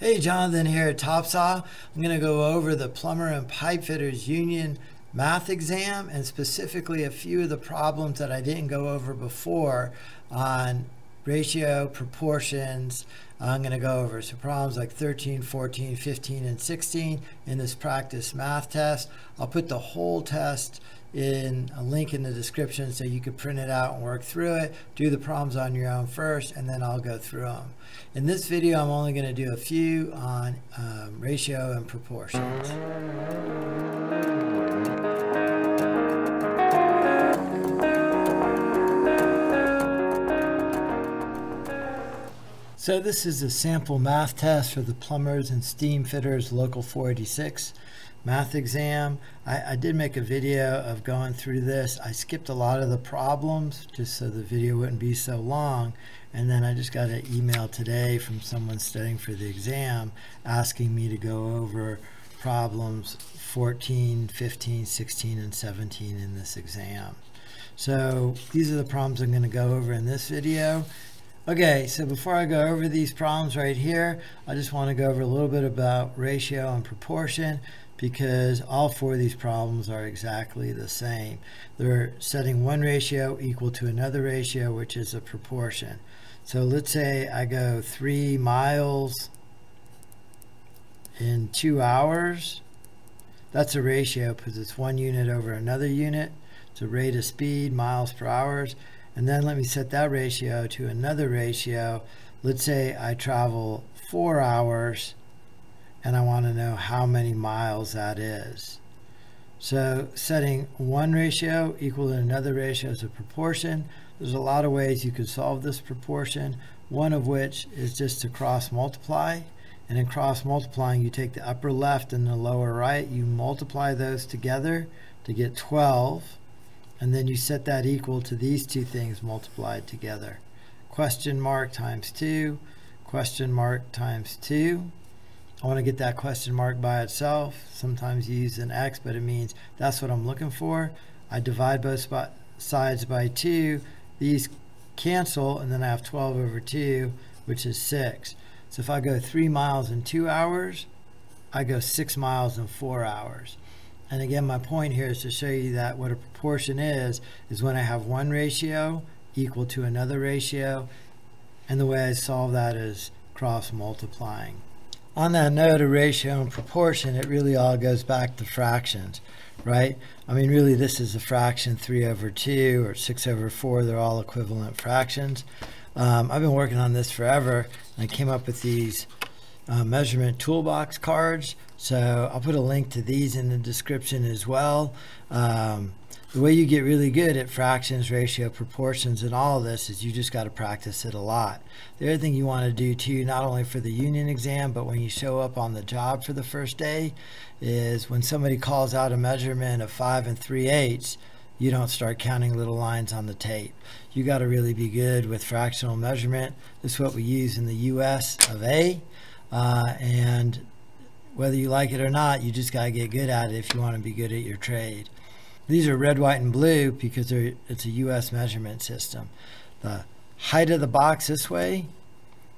Hey, Jonathan here at Topsaw. I'm going to go over the Plumber and Pipe Fitters Union math exam and specifically a few of the problems that I didn't go over before on ratio, proportions. I'm going to go over some problems like 13, 14, 15, and 16 in this practice math test. I'll put the whole test in a link in the description so you could print it out and work through it. Do the problems on your own first, and then I'll go through them. In this video, I'm only going to do a few on um, ratio and proportions. So this is a sample math test for the plumbers and steam fitters local 486 math exam. I, I, did make a video of going through this. I skipped a lot of the problems just so the video wouldn't be so long. And then I just got an email today from someone studying for the exam asking me to go over problems 14, 15, 16, and 17 in this exam. So these are the problems I'm going to go over in this video. Okay, so before I go over these problems right here, I just want to go over a little bit about ratio and proportion because all four of these problems are exactly the same. They're setting one ratio equal to another ratio, which is a proportion. So let's say I go three miles in two hours. That's a ratio because it's one unit over another unit. It's a rate of speed, miles per hours. And then let me set that ratio to another ratio. Let's say I travel four hours and I want to know how many miles that is. So setting one ratio equal to another ratio is a proportion. There's a lot of ways you could solve this proportion, one of which is just to cross multiply. And in cross multiplying, you take the upper left and the lower right, you multiply those together to get 12, and then you set that equal to these two things multiplied together. Question mark times 2, question mark times 2. I want to get that question mark by itself. Sometimes you use an X, but it means that's what I'm looking for. I divide both sides by 2. These cancel, and then I have 12 over 2, which is 6. So if I go 3 miles in 2 hours, I go 6 miles in 4 hours. And again, my point here is to show you that what a proportion is, is when I have one ratio equal to another ratio. And the way I solve that is cross multiplying on that note of ratio and proportion, it really all goes back to fractions, right? I mean, really, this is a fraction 3 over 2 or 6 over 4. They're all equivalent fractions. Um, I've been working on this forever, and I came up with these uh, measurement toolbox cards. So I'll put a link to these in the description as well. Um, the way you get really good at fractions, ratio, proportions, and all of this is you just got to practice it a lot. The other thing you want to do too, not only for the union exam, but when you show up on the job for the first day, is when somebody calls out a measurement of 5 and 3 eighths, you don't start counting little lines on the tape. You got to really be good with fractional measurement. This is what we use in the US of A. Uh, and whether you like it or not, you just got to get good at it if you want to be good at your trade. These are red, white, and blue because it's a U.S. measurement system. The height of the box this way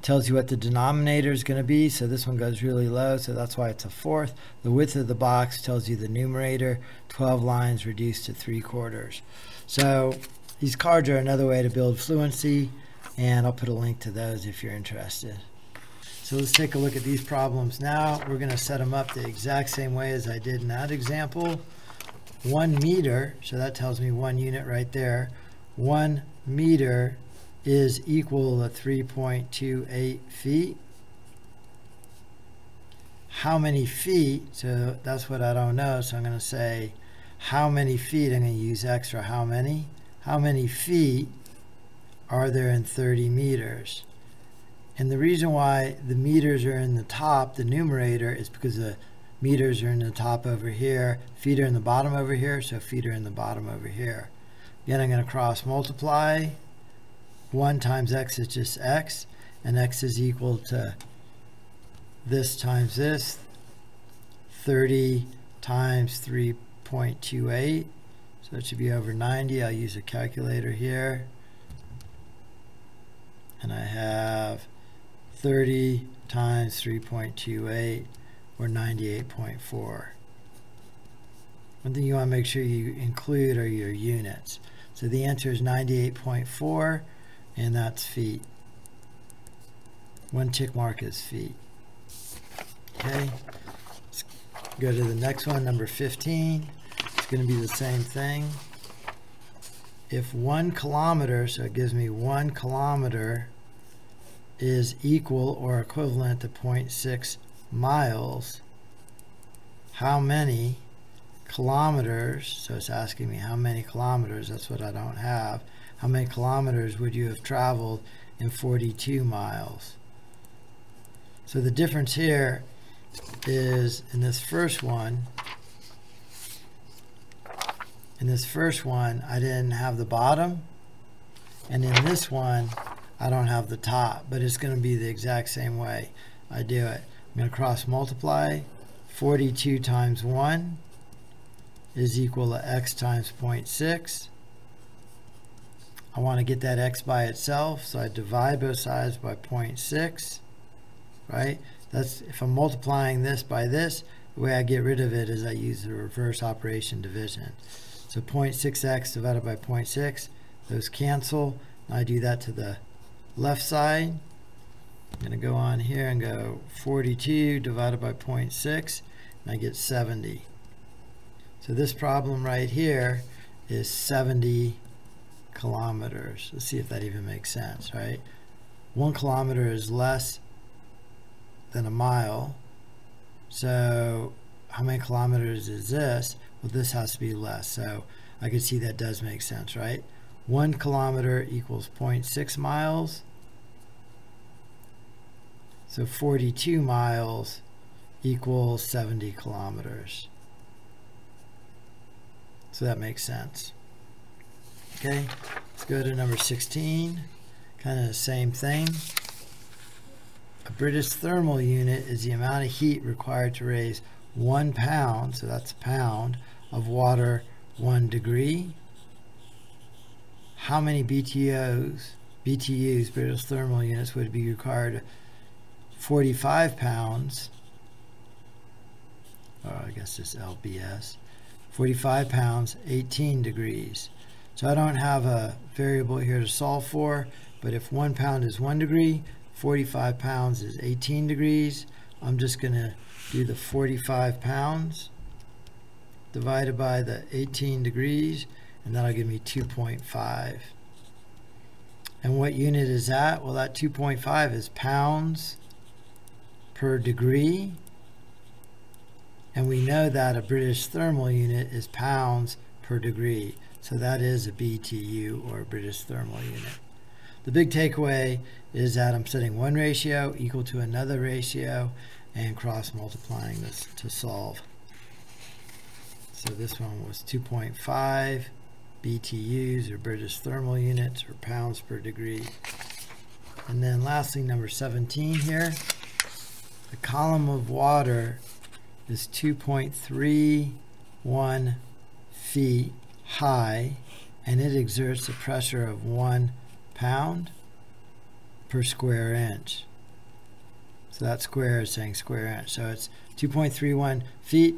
tells you what the denominator is going to be. So this one goes really low, so that's why it's a fourth. The width of the box tells you the numerator, 12 lines reduced to 3 quarters. So these cards are another way to build fluency, and I'll put a link to those if you're interested. So let's take a look at these problems now. We're going to set them up the exact same way as I did in that example one meter, so that tells me one unit right there, one meter is equal to 3.28 feet. How many feet, so that's what I don't know, so I'm going to say how many feet, I'm going to use X for how many. How many feet are there in 30 meters? And the reason why the meters are in the top, the numerator, is because the meters are in the top over here, feet are in the bottom over here, so feet are in the bottom over here. Again, I'm going to cross multiply. 1 times x is just x, and x is equal to this times this, 30 times 3.28, so it should be over 90. I'll use a calculator here. And I have 30 times 3.28 or 98.4. One thing you want to make sure you include are your units. So the answer is 98.4 and that's feet. One tick mark is feet. Okay, let's go to the next one, number 15. It's going to be the same thing. If one kilometer, so it gives me one kilometer, is equal or equivalent to 0.6 miles, how many kilometers, so it's asking me how many kilometers, that's what I don't have, how many kilometers would you have traveled in 42 miles? So the difference here is in this first one, in this first one, I didn't have the bottom. And in this one, I don't have the top, but it's going to be the exact same way I do it. I'm going to cross multiply 42 times 1 is equal to x times 0.6. I want to get that x by itself, so I divide both sides by 0.6, right? That's if I'm multiplying this by this, the way I get rid of it is I use the reverse operation division. So 0.6x divided by 0.6, those cancel. I do that to the left side. I'm going to go on here and go 42 divided by 0.6, and I get 70. So this problem right here is 70 kilometers. Let's see if that even makes sense, right? One kilometer is less than a mile. So how many kilometers is this? Well, this has to be less. So I can see that does make sense, right? One kilometer equals 0.6 miles. So 42 miles equals 70 kilometers. So that makes sense. Okay, let's go to number 16. Kind of the same thing. A British thermal unit is the amount of heat required to raise one pound, so that's a pound, of water one degree. How many BTUs, BTUs, British thermal units, would be required? 45 pounds, or I guess it's LBS, 45 pounds, 18 degrees. So I don't have a variable here to solve for, but if one pound is one degree, 45 pounds is 18 degrees. I'm just going to do the 45 pounds divided by the 18 degrees, and that'll give me 2.5. And what unit is that? Well, that 2.5 is pounds per degree. And we know that a British thermal unit is pounds per degree. So that is a BTU or a British thermal unit. The big takeaway is that I'm setting one ratio equal to another ratio and cross multiplying this to solve. So this one was 2.5 BTUs or British thermal units or pounds per degree. And then lastly, number 17 here, the column of water is 2.31 feet high and it exerts a pressure of one pound per square inch. So that square is saying square inch. So it's 2.31 feet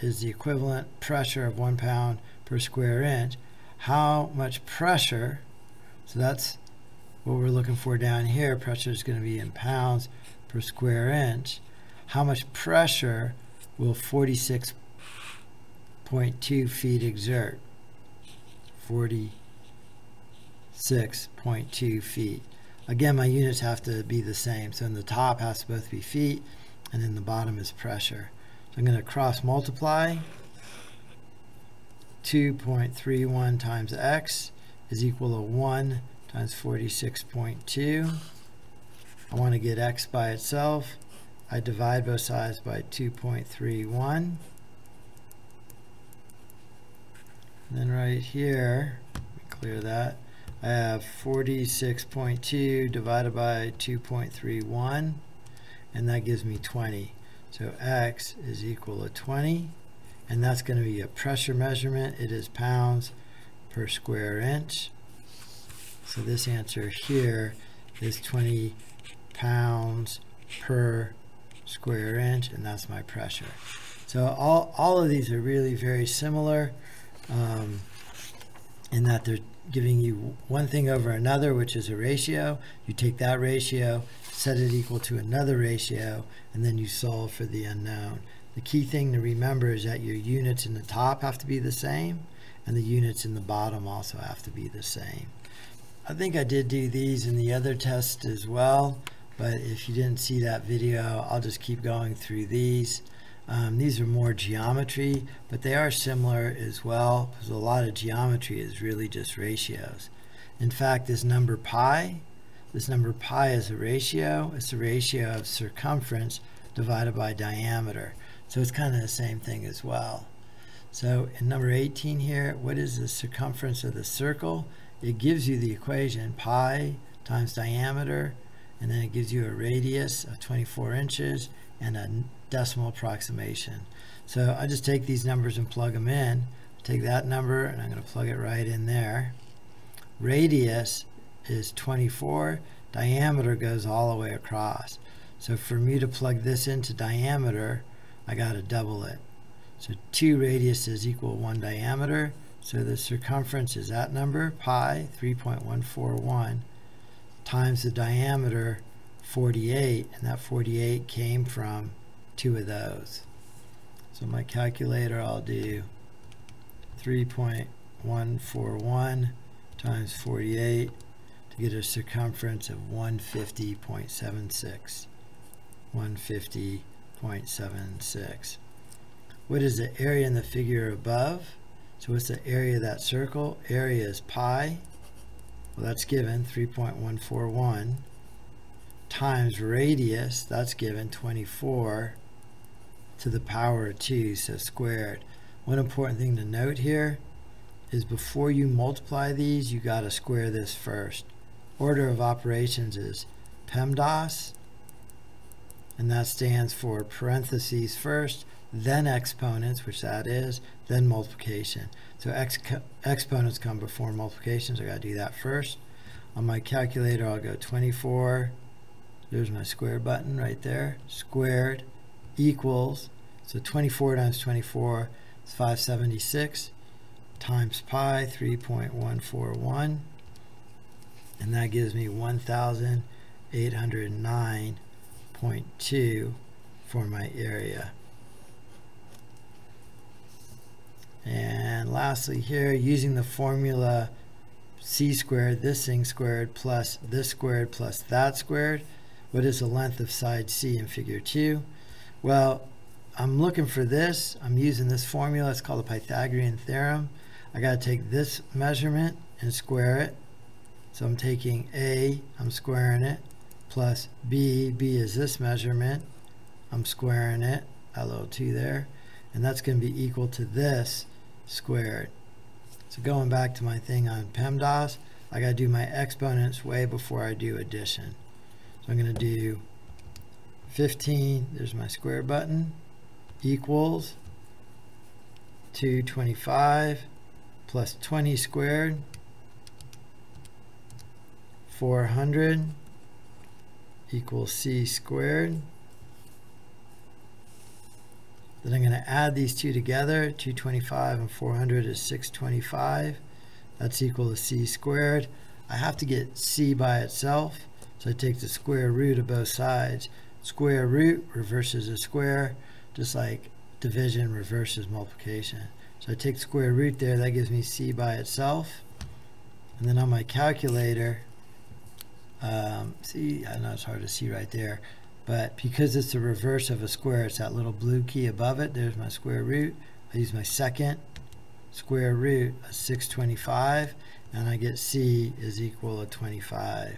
is the equivalent pressure of one pound per square inch. How much pressure, so that's what we're looking for down here. Pressure is going to be in pounds per square inch. How much pressure will 46.2 feet exert? 46.2 feet. Again, my units have to be the same. So in the top has to both be feet, and then the bottom is pressure. So I'm going to cross multiply. 2.31 times x is equal to 1 times 46.2. I want to get x by itself. I divide both sides by 2.31. Then right here, clear that, I have 46.2 divided by 2.31, and that gives me 20. So x is equal to 20, and that's going to be a pressure measurement. It is pounds per square inch. So this answer here is 20 pounds per square inch, and that's my pressure. So all, all of these are really very similar um, in that they're giving you one thing over another, which is a ratio. You take that ratio, set it equal to another ratio, and then you solve for the unknown. The key thing to remember is that your units in the top have to be the same, and the units in the bottom also have to be the same. I think I did do these in the other test as well, but if you didn't see that video, I'll just keep going through these. Um, these are more geometry, but they are similar as well, because a lot of geometry is really just ratios. In fact, this number pi, this number pi is a ratio. It's the ratio of circumference divided by diameter. So it's kind of the same thing as well. So in number 18 here, what is the circumference of the circle? It gives you the equation pi times diameter, and then it gives you a radius of 24 inches and a decimal approximation. So I just take these numbers and plug them in. Take that number and I'm going to plug it right in there. Radius is 24. Diameter goes all the way across. So for me to plug this into diameter, I got to double it. So 2 radiuses equal 1 diameter. So the circumference is that number, pi, 3.141, times the diameter, 48, and that 48 came from two of those. So my calculator, I'll do 3.141 times 48 to get a circumference of 150.76. 150.76. What is the area in the figure above? So what's the area of that circle? Area is pi. Well, that's given 3.141 times radius, that's given 24 to the power of 2, so squared. One important thing to note here is before you multiply these, you got to square this first. Order of operations is PEMDAS, and that stands for parentheses first, then exponents, which that is, then multiplication. So ex exponents come before multiplication, so I got to do that first. On my calculator, I'll go 24 there's my square button right there. Squared equals, so 24 times 24 is 576 times pi 3.141 and that gives me 1809.2 for my area. And lastly here, using the formula c squared, this thing squared, plus this squared, plus that squared, what is the length of side C in figure 2? Well, I'm looking for this. I'm using this formula. It's called the Pythagorean theorem. I got to take this measurement and square it. So I'm taking A, I'm squaring it, plus B, B is this measurement. I'm squaring it, a little 2 there. And that's going to be equal to this squared. So going back to my thing on PEMDAS, I got to do my exponents way before I do addition. So I'm going to do 15, there's my square button, equals 225 plus 20 squared, 400 equals c squared. Then I'm going to add these two together. 225 and 400 is 625. That's equal to c squared. I have to get c by itself. So I take the square root of both sides. Square root reverses a square, just like division reverses multiplication. So I take square root there, that gives me c by itself. And then on my calculator, um, see, I know it's hard to see right there, but because it's the reverse of a square, it's that little blue key above it. There's my square root. I use my second square root of 625, and I get c is equal to 25.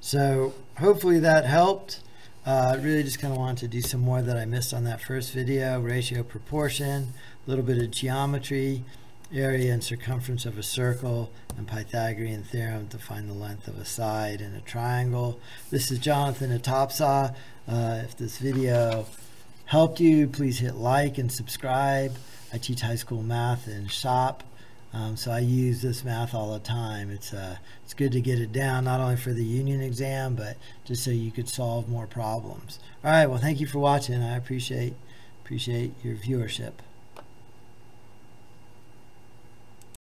So hopefully that helped. Uh, I really just kind of wanted to do some more that I missed on that first video, ratio proportion, a little bit of geometry, area and circumference of a circle, and Pythagorean theorem to find the length of a side in a triangle. This is Jonathan at. Uh, if this video helped you, please hit like and subscribe. I teach high school math in SHOP. Um, so I use this math all the time. It's uh, it's good to get it down not only for the union exam, but just so you could solve more problems. All right. Well, thank you for watching. I appreciate appreciate your viewership.